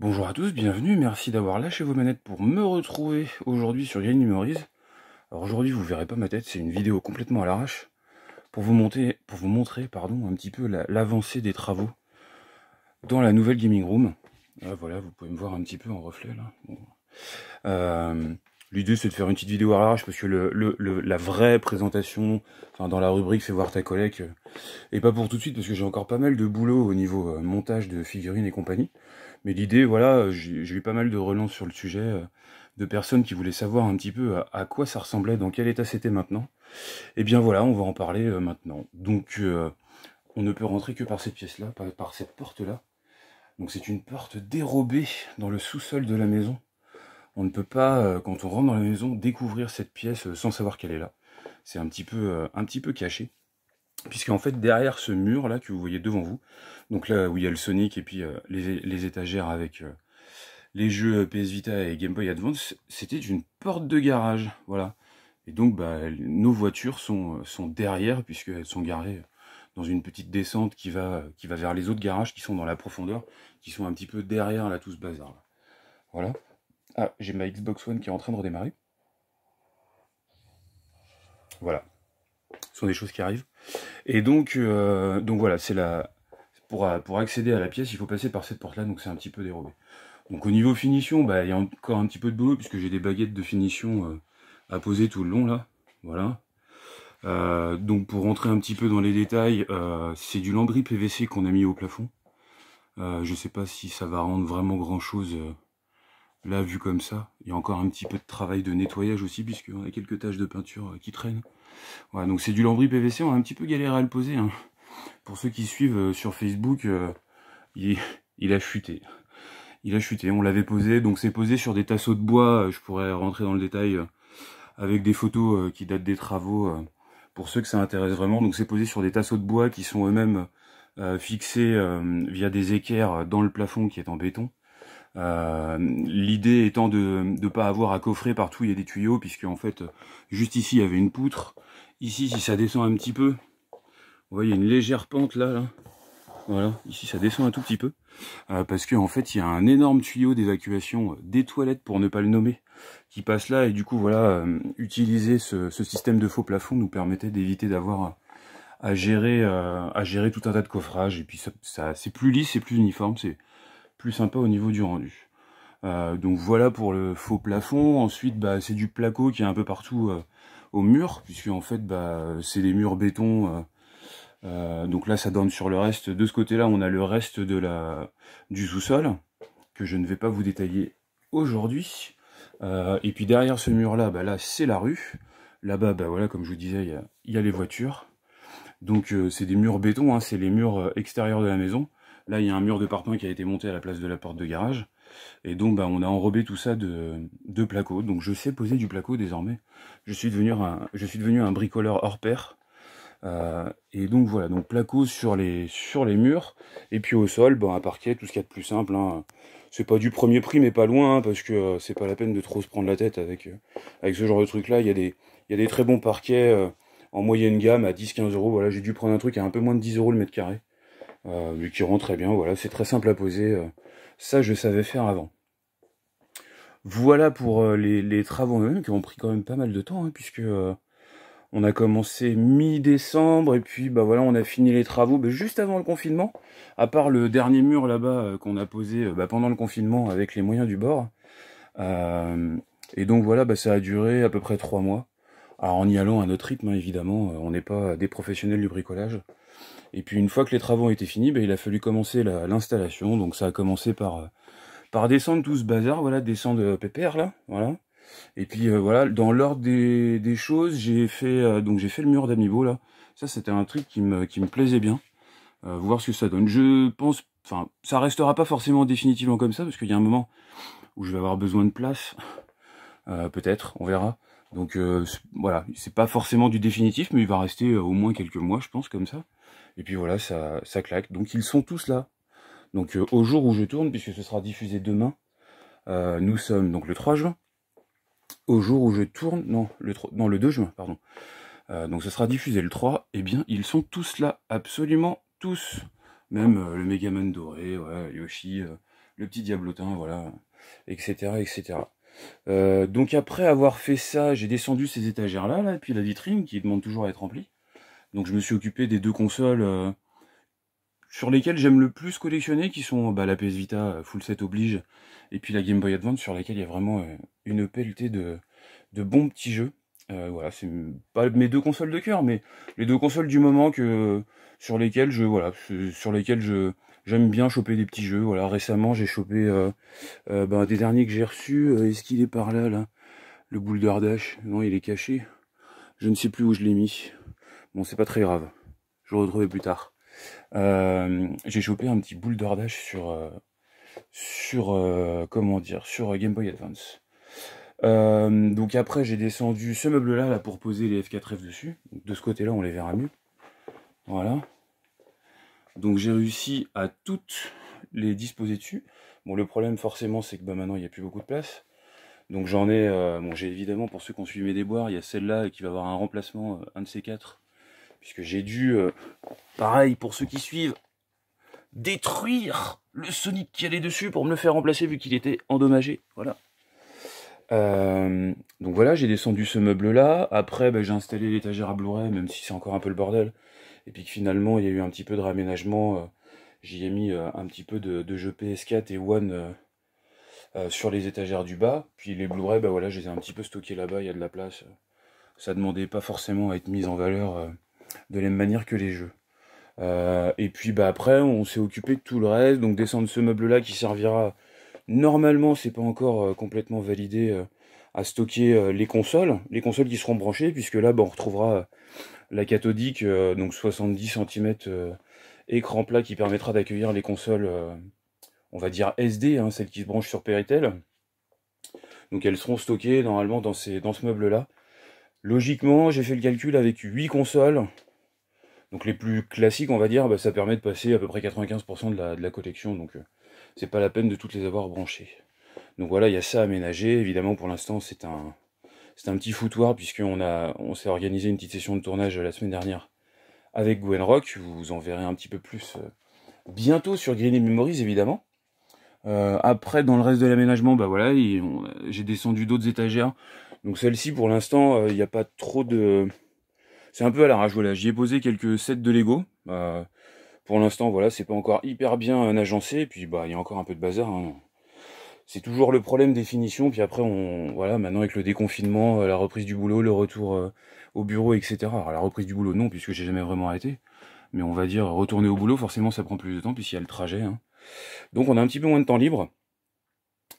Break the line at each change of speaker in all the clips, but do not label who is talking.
Bonjour à tous, bienvenue, merci d'avoir lâché vos manettes pour me retrouver aujourd'hui sur Game Memories. Alors aujourd'hui vous verrez pas ma tête, c'est une vidéo complètement à l'arrache pour vous montrer, pardon, un petit peu l'avancée des travaux dans la nouvelle gaming room. Ah, voilà, vous pouvez me voir un petit peu en reflet là. Euh, L'idée c'est de faire une petite vidéo à l'arrache parce que le, la vraie présentation, enfin dans la rubrique fais voir ta collègue, euh, et pas pour tout de suite parce que j'ai encore pas mal de boulot au niveau euh, montage de figurines et compagnie. Mais l'idée, voilà, j'ai eu pas mal de relances sur le sujet, euh, de personnes qui voulaient savoir un petit peu à, quoi ça ressemblait, dans quel état c'était maintenant. Et eh bien voilà, on va en parler maintenant. Donc on ne peut rentrer que par cette pièce-là, par cette porte-là. Donc c'est une porte dérobée dans le sous-sol de la maison on ne peut pas, euh, quand on rentre dans la maison, découvrir cette pièce euh, sans savoir qu'elle est là. C'est un petit peu, euh, un petit peu caché. Puisqu'en fait, derrière ce mur là que vous voyez devant vous, donc là où il y a le Sonic et puis les, étagères avec les jeux PS Vita et Game Boy Advance, c'était une porte de garage. Voilà. Et donc, bah, nos voitures sont, derrière, puisqu'elles sont garées dans une petite descente qui va, vers les autres garages qui sont dans la profondeur, qui sont un petit peu derrière là, tout ce bazar. Là. Voilà. Ah, j'ai ma Xbox One qui est en train de redémarrer. Voilà. Sont des choses qui arrivent. Et donc, euh, donc voilà, c'est la. Pour, pour accéder à la pièce, il faut passer par cette porte-là, donc c'est un petit peu dérobé. Donc au niveau finition, bah, il y a encore un petit peu de boulot, puisque j'ai des baguettes de finition euh, à poser tout le long là. Voilà. Euh, donc pour rentrer un petit peu dans les détails, c'est du lambris PVC qu'on a mis au plafond. je sais pas si ça va rendre vraiment grand chose Là, vu comme ça, il y a encore un petit peu de travail de nettoyage aussi, puisqu'on a quelques taches de peinture euh, qui traînent. Voilà, donc c'est du lambris PVC, on a un petit peu galéré à le poser. Hein. Pour ceux qui suivent euh, sur Facebook, euh, il, a chuté. Il a chuté, on l'avait posé, donc c'est posé sur des tasseaux de bois, je pourrais rentrer dans le détail avec des photos qui datent des travaux, pour ceux que ça intéresse vraiment. Donc c'est posé sur des tasseaux de bois qui sont eux-mêmes fixés via des équerres dans le plafond qui est en béton. Euh, l'idée étant de ne pas avoir à coffrer partout, il y a des tuyaux, puisque en fait, juste ici, il y avait une poutre. Ici, si ça descend un petit peu, vous voyez une légère pente là, Voilà, ici ça descend un tout petit peu. Euh, parce qu'en en fait, il y a un énorme tuyau d'évacuation des toilettes, pour ne pas le nommer, qui passe là. Et du coup, voilà, euh, utiliser ce, système de faux plafond nous permettait d'éviter d'avoir à gérer à gérer tout un tas de coffrages. Et puis, ça, ça c'est plus lisse, c'est plus uniforme, c'est plus sympa au niveau du rendu. Euh, donc voilà pour le faux plafond. Ensuite, bah, c'est du placo qui est un peu partout euh, au mur, puisque en fait, bah, c'est des murs béton. Euh, donc là, ça donne sur le reste. De ce côté-là, on a le reste de la du sous-sol que je ne vais pas vous détailler aujourd'hui. et puis derrière ce mur-là, bah, là, c'est la rue. Là-bas, voilà, comme je vous disais, il y a, les voitures. Donc c'est des murs béton, hein, c'est les murs extérieurs de la maison. Là, il y a un mur de parpaing qui a été monté à la place de la porte de garage. Et donc, bah, on a enrobé tout ça de, de placo. Donc, je sais poser du placo désormais. Je suis devenu un, je suis devenu un bricoleur hors pair. Euh, et donc, voilà. Donc, placo sur les, sur les murs. Et puis, au sol, bah, un parquet, tout ce qu'il y a de plus simple. Hein. C'est pas du premier prix, mais pas loin, hein, parce que euh, c'est pas la peine de trop se prendre la tête avec, euh, avec ce genre de truc-là. Il y, a des, il y a des très bons parquets en moyenne gamme à 10-15 euros. Voilà, j'ai dû prendre un truc à un peu moins de 10 euros le mètre carré euh, mais qui rend très bien. Voilà, c'est très simple à poser. Euh, ça, je savais faire avant. Voilà pour euh, les, travaux eux-mêmes qui ont pris quand même pas mal de temps, hein, puisque on a commencé mi-décembre et puis bah voilà, on a fini les travaux bah, juste avant le confinement. À part le dernier mur là-bas qu'on a posé bah, pendant le confinement avec les moyens du bord. et donc voilà, bah, ça a duré à peu près trois mois. Alors en y allant à notre rythme, hein, évidemment, on n'est pas des professionnels du bricolage. Et puis une fois que les travaux ont été finis, ben, il a fallu commencer l'installation. Donc ça a commencé par, euh, par descendre tout ce bazar, voilà, descendre euh, pépère là, voilà. Et puis euh, voilà, dans l'ordre des, des, choses, j'ai fait donc j'ai fait le mur d'amibo là. Ça c'était un truc qui me, qui me plaisait bien. voir ce que ça donne. Je pense, enfin, ça restera pas forcément définitivement comme ça, parce qu'il y a un moment où je vais avoir besoin de place. Peut-être, on verra. Donc voilà, c'est pas forcément du définitif, mais il va rester au moins quelques mois, je pense, comme ça. Et puis voilà, ça, claque. Donc ils sont tous là. Donc euh, au jour où je tourne, puisque ce sera diffusé demain, euh, nous sommes donc le 3 juin. Au jour où je tourne, non, le, non, le 2 juin, pardon. Euh, donc ce sera diffusé le 3, et eh bien ils sont tous là, absolument tous. Même le Megaman doré, Yoshi, le petit diablotin, voilà, etc. etc. Donc après avoir fait ça, j'ai descendu ces étagères-là, là, puis la vitrine qui demande toujours à être remplie. Donc je me suis occupé des deux consoles euh, sur lesquelles j'aime le plus collectionner, qui sont bah, la PS Vita, euh, full set oblige, et puis la Game Boy Advance, sur laquelle il y a vraiment une pelletée de, de bons petits jeux. voilà, c'est pas mes deux consoles de cœur, mais les deux consoles du moment que sur lesquelles je voilà, sur lesquelles je J'aime bien choper des petits jeux. Voilà, récemment j'ai chopé euh, euh, ben, des derniers que j'ai reçus. Euh, est-ce qu'il est par là, là? Le Boulder Dash Non, il est caché. Je ne sais plus où je l'ai mis. Bon, c'est pas très grave. Je le retrouverai plus tard. j'ai chopé un petit Boulder Dash sur sur comment dire sur Game Boy Advance. donc après j'ai descendu ce meuble là, pour poser les F4F dessus. de ce côté là on les verra mieux. Voilà. Donc j'ai réussi à toutes les disposer dessus. Bon le problème forcément c'est que bah, maintenant il n'y a plus beaucoup de place. Donc j'en ai, euh, bon j'ai évidemment pour ceux qui ont suivi mes déboires, il y a celle-là qui va avoir un remplacement, euh, un de ces quatre. Puisque j'ai dû, euh, pareil pour ceux qui suivent, détruire le Sonic qui allait dessus pour me le faire remplacer vu qu'il était endommagé. Voilà. donc voilà, j'ai descendu ce meuble là. Après, bah, j'ai installé l'étagère à Blu-ray, même si c'est encore un peu le bordel et puis que finalement il y a eu un petit peu de raménagement. Euh, j'y ai mis euh, un petit peu de, jeux PS4 et One euh, sur les étagères du bas. Puis les Blu-ray, bah voilà, je les ai un petit peu stockés là-bas, il y a de la place. Ça demandait pas forcément à être mis en valeur de la même manière que les jeux. et puis bah après, on s'est occupé de tout le reste, donc descendre ce meuble-là qui servira normalement, c'est pas encore complètement validé à stocker les consoles, les consoles qui seront branchées, puisque là, bah, on retrouvera la cathodique, euh, donc 70 cm euh, écran plat qui permettra d'accueillir les consoles, euh, on va dire SD, hein, celles qui se branchent sur Péritel. Donc elles seront stockées normalement dans ce meuble-là. Logiquement, j'ai fait le calcul avec 8 consoles. Donc les plus classiques, on va dire, bah, ça permet de passer à peu près 95% de la, collection. Donc c'est pas la peine de toutes les avoir branchées. Donc voilà, il y a ça à. Évidemment, pour l'instant, c'est un, petit foutoir puisqu'on on s'est organisé une petite session de tournage la semaine dernière avec Gwen Rock. Vous en verrez un petit peu plus euh, bientôt sur Green Memories évidemment. Euh, après, dans le reste de l'aménagement, bah voilà, j'ai descendu d'autres étagères. Donc celle-ci, pour l'instant, euh, il n'y a pas trop de... C'est un peu à l'arrache, voilà. J'y ai posé quelques sets de Lego. pour l'instant, voilà, c'est pas encore hyper bien agencé. Et puis, bah, il y a encore un peu de bazar. Hein c'est toujours le problème des finitions. Puis après, on voilà, maintenant avec le déconfinement, euh, la reprise du boulot, le retour euh, au bureau, etc. Alors la reprise du boulot, non, puisque j'ai jamais vraiment arrêté. Mais on va dire retourner au boulot, forcément, ça prend plus de temps puisqu'il y a le trajet. Hein. Donc on a un petit peu moins de temps libre.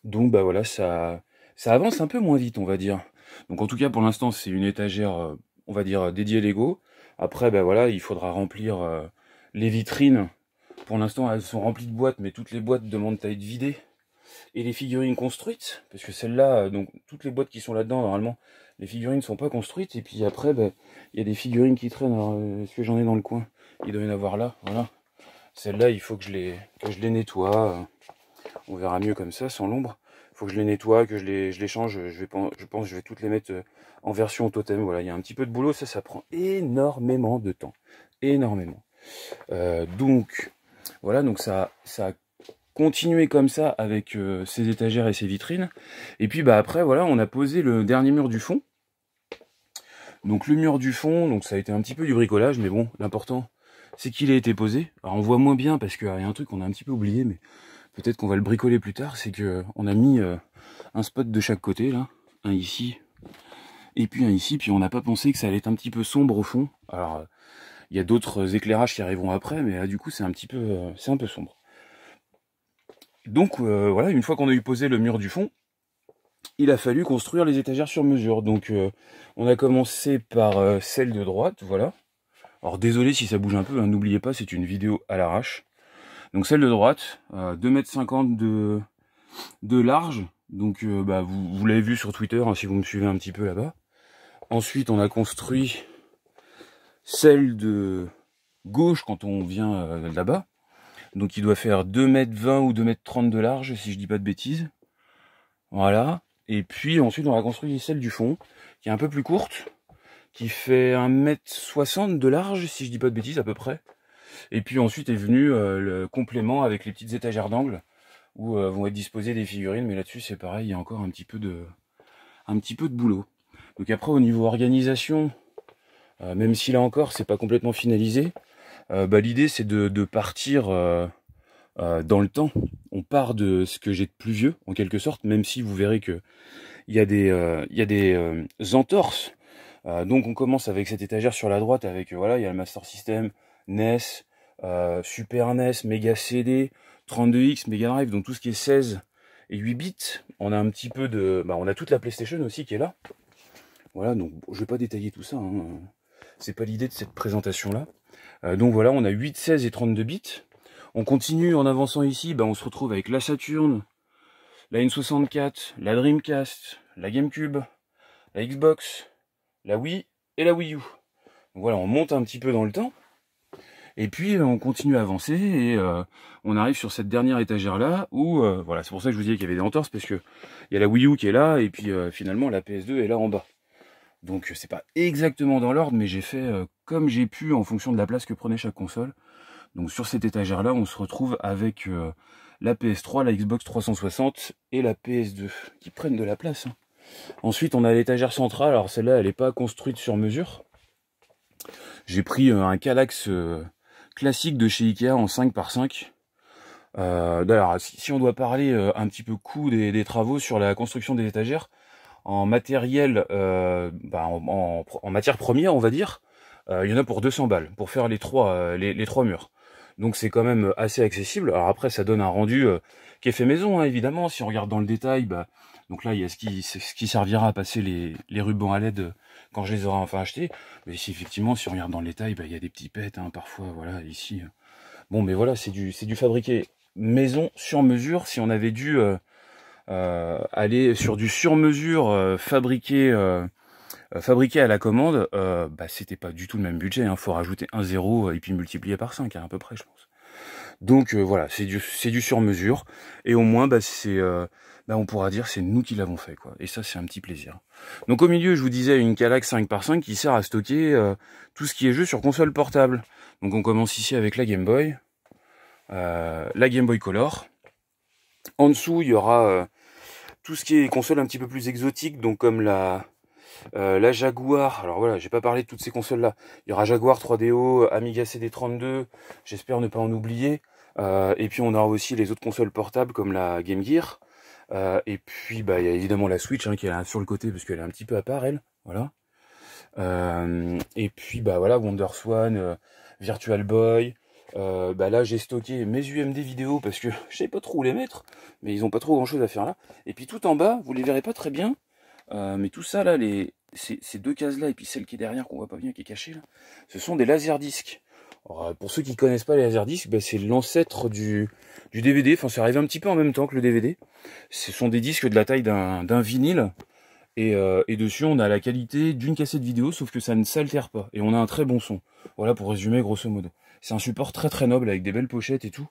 Donc bah voilà, ça, ça avance un peu moins vite, on va dire. Donc en tout cas, pour l'instant, c'est une étagère, euh, on va dire, dédiée Lego. Après, bah voilà, il faudra remplir les vitrines. Pour l'instant, elles sont remplies de boîtes, mais toutes les boîtes demandent à être vidées et les figurines construites, parce que celles-là, euh, donc toutes les boîtes qui sont là-dedans, normalement, les figurines ne sont pas construites, et puis après, ben, il y a des figurines qui traînent, alors euh, est-ce que j'en ai dans le coin? Il doit y en avoir là, voilà. Celles-là, il faut que je les, que je les nettoie, on verra mieux comme ça, sans l'ombre. Faut que je les nettoie, que je les, change, je, vais, pense que je vais toutes les mettre euh, en version totem, voilà, il y a un petit peu de boulot, ça, prend énormément de temps, énormément. donc, voilà, donc ça, ça continuer comme ça avec euh, ces étagères et ces vitrines. Et puis bah après voilà, on a posé le dernier mur du fond. Donc le mur du fond, donc ça a été un petit peu du bricolage, mais bon, l'important c'est qu'il a été posé. Alors on voit moins bien parce qu'il y a un truc qu'on a un petit peu oublié, mais peut-être qu'on va le bricoler plus tard, c'est que on a mis euh, un spot de chaque côté là, un ici et puis un ici, puis on n'a pas pensé que ça allait être un petit peu sombre au fond. Alors il y a d'autres éclairages qui arriveront après, mais là du coup c'est un petit peu euh, c'est un peu sombre. Donc euh, voilà, une fois qu'on a eu posé le mur du fond, il a fallu construire les étagères sur mesure. Donc on a commencé par celle de droite, voilà. Alors désolé si ça bouge un peu, hein, n'oubliez pas, c'est une vidéo à l'arrache. Donc celle de droite, 2,50 m de, de large. Donc bah, vous, l'avez vu sur Twitter hein, si vous me suivez un petit peu là-bas. Ensuite on a construit celle de gauche quand on vient là-bas. Donc il doit faire 2m20 ou 2m30 de large, si je dis pas de bêtises. Voilà. Et puis ensuite on a construit celle du fond, qui est un peu plus courte, qui fait 1m60 de large, si je dis pas de bêtises à peu près. Et puis ensuite est venu euh, le complément avec les petites étagères d'angle, où vont être disposées des figurines, mais là-dessus c'est pareil, il y a encore un petit peu de, un petit peu de boulot. Donc après au niveau organisation, même si là encore c'est pas complètement finalisé, bah, l'idée c'est de, partir dans le temps. On part de ce que j'ai de plus vieux en quelque sorte, même si vous verrez que il y a des, y a des entorses euh, donc on commence avec cette étagère sur la droite avec, euh, voilà, il y a le Master System, NES, euh, Super NES, Mega CD, 32X, Mega Drive, donc tout ce qui est 16 et 8 bits. On a un petit peu de... Bah, on a toute la PlayStation aussi qui est là. Voilà, donc je vais pas détailler tout ça. Hein. C'est pas l'idée de cette présentation-là. donc voilà, on a 8, 16 et 32 bits. On continue en avançant ici, bah, on se retrouve avec la Saturn, la N64, la Dreamcast, la GameCube, la Xbox, la Wii et la Wii U. Voilà, on monte un petit peu dans le temps. Et puis on continue à avancer et euh, on arrive sur cette dernière étagère là où euh, voilà c'est pour ça que je vous disais qu'il y avait des entorses parce que il y a la Wii U qui est là et puis euh, finalement la PS2 est là en bas. Donc c'est pas exactement dans l'ordre mais j'ai fait comme j'ai pu en fonction de la place que prenait chaque console. Donc sur cette étagère là on se retrouve avec la PS3, la Xbox 360 et la PS2 qui prennent de la place. Hein. Ensuite, on a l'étagère centrale. Alors celle-là, elle n'est pas construite sur mesure. J'ai pris euh, un euh, classique de chez Ikea en 5 par 5. Euh, d'ailleurs, si, on doit parler un petit peu coût des, travaux sur la construction des étagères, en matériel, bah, en, matière première, on va dire, il y en a pour 200 balles pour faire les trois, les, trois murs. Donc c'est quand même assez accessible. Alors après, ça donne un rendu qui est fait maison, hein, évidemment. Si on regarde dans le détail, bah, donc là, il y a ce qui, servira à passer les, les, rubans à LED quand je les aurai enfin achetés. Mais ici, effectivement, si on regarde dans le détail, bah, il y a des petits pets, hein, parfois, voilà, ici. Bon, mais voilà, c'est du, du fabriqué maison sur mesure. Si on avait dû euh, euh, aller sur du sur mesure euh, fabriqué, à la commande, bah, c'était pas du tout le même budget. Il hein. faut rajouter un zéro et puis multiplier par 5, hein, à peu près, je pense. Donc voilà, c'est du, c'est du sur mesure. Et au moins, bah, c'est bah, on pourra dire c'est nous qui l'avons fait quoi. Et ça c'est un petit plaisir. Donc au milieu je vous disais une Calax 5 par 5 qui sert à stocker euh, tout ce qui est jeu sur console portable. Donc on commence ici avec la Game Boy, euh, la Game Boy Color. En dessous il y aura euh, tout ce qui est console un petit peu plus exotique, donc comme la la Jaguar, alors voilà, j'ai pas parlé de toutes ces consoles là. Il y aura Jaguar 3DO, Amiga CD32, j'espère ne pas en oublier. et puis on aura aussi les autres consoles portables comme la Game Gear, euh, et puis bah il y a évidemment la Switch hein, qui est sur le côté parce qu'elle est un petit peu à part elle, voilà. Euh, et puis bah voilà WonderSwan, euh, Virtual Boy. bah là j'ai stocké mes UMD vidéo parce que je savais pas trop où les mettre, mais ils ont pas trop grand chose à faire là. Et puis tout en bas, vous les verrez pas très bien, mais tout ça là, les ces, deux cases là et puis celle qui est derrière qu'on voit pas bien qui est cachée là, ce sont des laserdiscs. Alors, pour ceux qui connaissent pas les laserdiscs, bah, c'est l'ancêtre du, du DVD. Enfin, ça arrive un petit peu en même temps que le DVD. Ce sont des disques de la taille d'un vinyle. Et, euh, et, dessus, on a la qualité d'une cassette vidéo, sauf que ça ne s'altère pas. Et on a un très bon son. Voilà pour résumer grosso modo. C'est un support très très noble avec des belles pochettes et tout.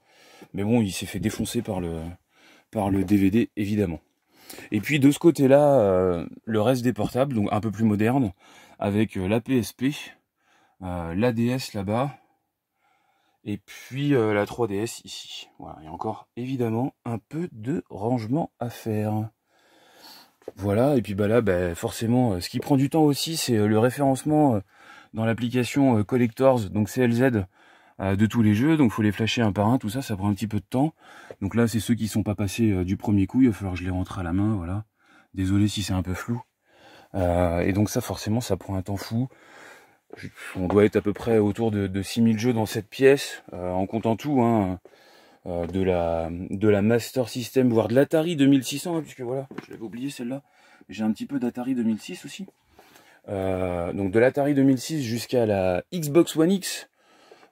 Mais bon, il s'est fait défoncer par le, par le DVD, évidemment. Et puis de ce côté-là, euh, le reste des portables, donc un peu plus moderne, avec euh, la PSP, l'ADS là-bas, et puis euh, la 3DS ici. Voilà, il y a encore évidemment un peu de rangement à faire. Voilà, et puis bah là, bah, forcément, euh, ce qui prend du temps aussi, c'est euh, le référencement dans l'application Collectors, donc CLZ, de tous les jeux. Donc faut les flasher un par un, tout ça, ça prend un petit peu de temps. Donc là, c'est ceux qui sont pas passés du premier coup, il va falloir que je les rentre à la main, voilà. Désolé si c'est un peu flou. et donc ça, forcément, ça prend un temps fou on doit être à peu près autour de, de 6000 jeux dans cette pièce, euh, en comptant tout, hein, euh, de, la, Master System, voire de l'Atari 2600, hein, puisque voilà, je l'avais oublié celle-là. J'ai un petit peu d'Atari 2006 aussi. Euh, donc de l'Atari 2006 jusqu'à la Xbox One X,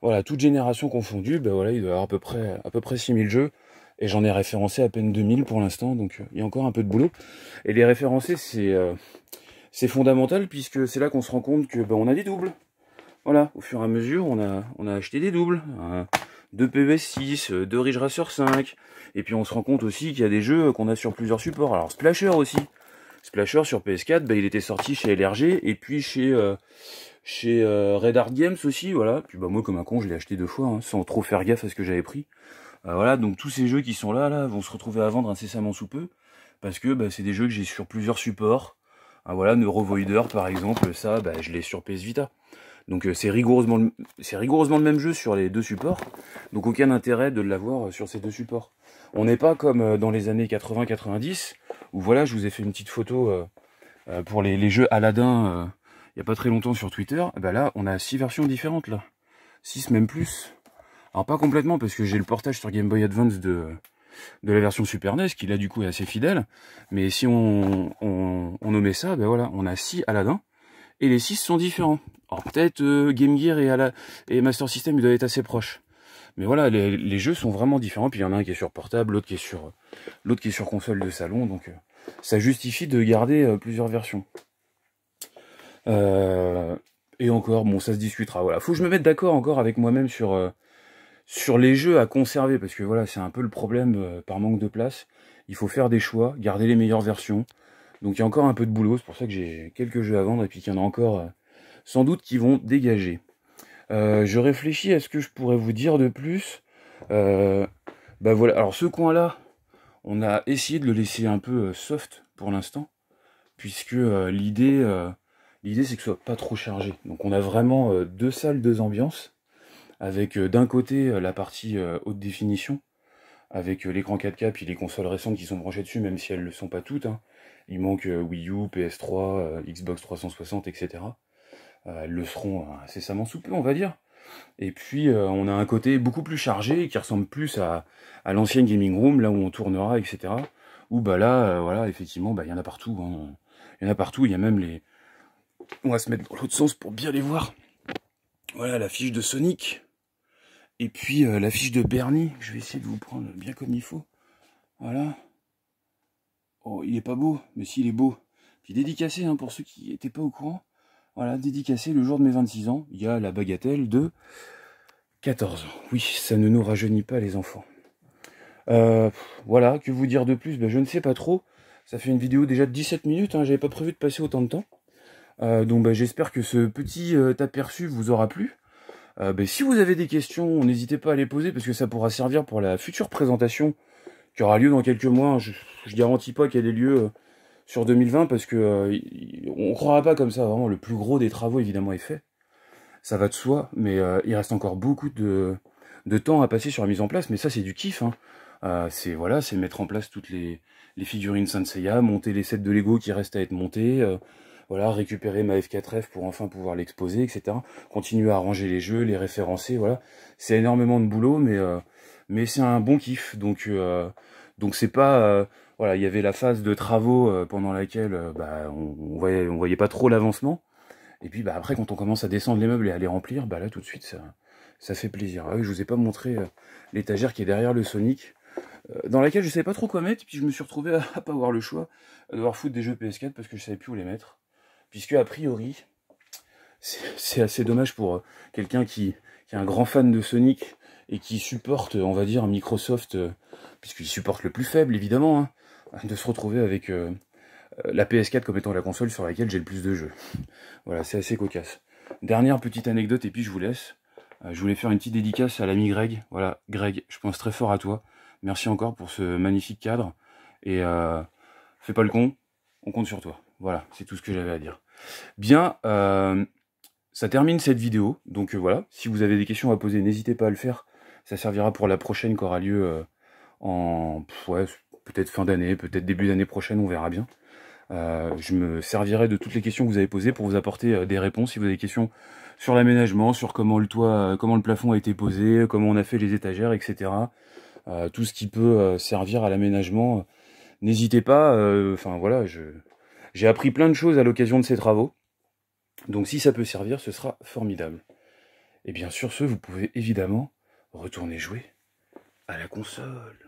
voilà, toute génération confondue, ben voilà, il doit y avoir à peu près, à peu près 6000 jeux. Et j'en ai référencé à peine 2000 pour l'instant, donc il y a encore un peu de boulot. Et les référencer, c'est c'est fondamental puisque c'est là qu'on se rend compte que ben, on a des doubles. Voilà, au fur et à mesure, on a, on a acheté des doubles. Hein. Deux PBS 6, deux Ridge Racer 5. Et puis on se rend compte aussi qu'il y a des jeux qu'on a sur plusieurs supports. Alors Splasher aussi. Splasher sur PS4, ben, il était sorti chez LRG et puis chez, euh, chez euh, Red Art Games aussi. Voilà. Puis bah, moi comme un con, je l'ai acheté deux fois, hein, sans trop faire gaffe à ce que j'avais pris. voilà, donc tous ces jeux qui sont là, là, vont se retrouver à vendre incessamment sous peu, parce que bah, c'est des jeux que j'ai sur plusieurs supports. Ah, voilà, Neurovoider par exemple, ça, bah, je l'ai sur PS Vita. Donc c'est rigoureusement, le même jeu sur les deux supports, donc aucun intérêt de l'avoir sur ces deux supports. On n'est pas comme dans les années 80-90, où voilà, je vous ai fait une petite photo pour les, les, jeux Aladdin il n'y a pas très longtemps sur Twitter. Bah là, on a six versions différentes là. 6 même plus. Alors pas complètement parce que j'ai le portage sur Game Boy Advance de, de la version Super NES qui là du coup est assez fidèle. Mais si on, on, on nommait ça, ben voilà, on a 6 Aladdin et les 6 sont différents. Alors peut-être euh, Game Gear et, Master System ils doivent être assez proches. Mais voilà, les, jeux sont vraiment différents. Puis il y en a un qui est sur portable, l'autre qui est sur l'autre qui est sur console de salon. Donc euh, ça justifie de garder euh, plusieurs versions. Et encore, bon, ça se discutera. Voilà, faut que je me mette d'accord encore avec moi-même sur sur les jeux à conserver, parce que voilà, c'est un peu le problème euh, par manque de place. Il faut faire des choix, garder les meilleures versions. Donc il y a encore un peu de boulot, c'est pour ça que j'ai quelques jeux à vendre et puis qu'il y en a encore euh, sans doute qui vont dégager. je réfléchis à ce que je pourrais vous dire de plus. bah voilà, alors ce coin-là, on a essayé de le laisser un peu soft pour l'instant, puisque l'idée L'idée c'est que ce soit pas trop chargé. Donc on a vraiment euh, deux salles, deux ambiances, avec euh, d'un côté euh, la partie haute définition, avec l'écran 4K puis les consoles récentes qui sont branchées dessus, même si elles ne le sont pas toutes. Hein. Il manque Wii U, PS3, Xbox 360, etc. elles le seront incessamment sous on va dire. Et puis on a un côté beaucoup plus chargé qui ressemble plus à, l'ancienne gaming room, là où on tournera, etc. Où bah là, voilà, effectivement, bah il y en a partout. Hein. Il y en a partout, il y a même les, on va se mettre dans l'autre sens pour bien les voir. Voilà la fiche de Sonic. Et puis euh, la fiche de Bernie. Je vais essayer de vous prendre bien comme il faut. Voilà. Oh, il est pas beau, mais s'il est beau. Puis dédicacé, hein, pour ceux qui n'étaient pas au courant. Voilà, dédicacé le jour de mes 26 ans. Il y a la bagatelle de 14 ans. Oui, ça ne nous rajeunit pas les enfants. Euh, voilà, que vous dire de plus? Ben, Je ne sais pas trop. Ça fait une vidéo déjà de 17 minutes. Hein. J'avais pas prévu de passer autant de temps. Euh, donc bah, j'espère que ce petit aperçu vous aura plu. Euh, bah, si vous avez des questions, n'hésitez pas à les poser parce que ça pourra servir pour la future présentation qui aura lieu dans quelques mois. Je, je garantis pas qu'elle ait lieu sur 2020 parce que on croira pas comme ça. Vraiment, le plus gros des travaux évidemment est fait. Ça va de soi, mais il reste encore beaucoup de, temps à passer sur la mise en place. Mais ça, c'est du kiff. Hein. c'est voilà, c'est mettre en place toutes les, figurines Sanseiya, monter les sets de Lego qui restent à être montés voilà, récupérer ma F4F pour enfin pouvoir l'exposer, etc. Continuer à ranger les jeux, les référencer, voilà. C'est énormément de boulot, mais euh, mais c'est un bon kiff. Donc euh, donc c'est pas euh, voilà, il y avait la phase de travaux pendant laquelle bah, on, voyait on voyait pas trop l'avancement. Et puis bah après quand on commence à descendre les meubles et à les remplir, bah là tout de suite ça ça fait plaisir. Ah je vous ai pas montré l'étagère qui est derrière le Sonic dans laquelle je savais pas trop quoi mettre, puis je me suis retrouvé à, à pas avoir le choix de devoir foutre des jeux PS4 parce que je savais plus où les mettre puisque a priori, c'est assez dommage pour euh, quelqu'un qui, est un grand fan de Sonic et qui supporte, on va dire, Microsoft, euh, puisqu'il supporte le plus faible, évidemment, hein, de se retrouver avec euh, la PS4 comme étant la console sur laquelle j'ai le plus de jeux. Voilà, c'est assez cocasse. Dernière petite anecdote, et puis je vous laisse. je voulais faire une petite dédicace à l'ami Greg. Voilà, Greg, je pense très fort à toi. Merci encore pour ce magnifique cadre. Et fais pas le con, on compte sur toi. Voilà, c'est tout ce que j'avais à dire. Bien, euh, ça termine cette vidéo. Donc euh, voilà, si vous avez des questions à poser, n'hésitez pas à le faire. Ça servira pour la prochaine qui aura lieu euh, en peut-être fin d'année, peut-être début d'année prochaine, on verra bien. je me servirai de toutes les questions que vous avez posées pour vous apporter des réponses. Si vous avez des questions sur l'aménagement, sur comment le toit, comment le plafond a été posé, comment on a fait les étagères, etc. tout ce qui peut servir à l'aménagement, n'hésitez pas. Enfin voilà, je j'ai appris plein de choses à l'occasion de ces travaux. Donc si ça peut servir, ce sera formidable. Et bien sur ce, vous pouvez évidemment retourner jouer à la console.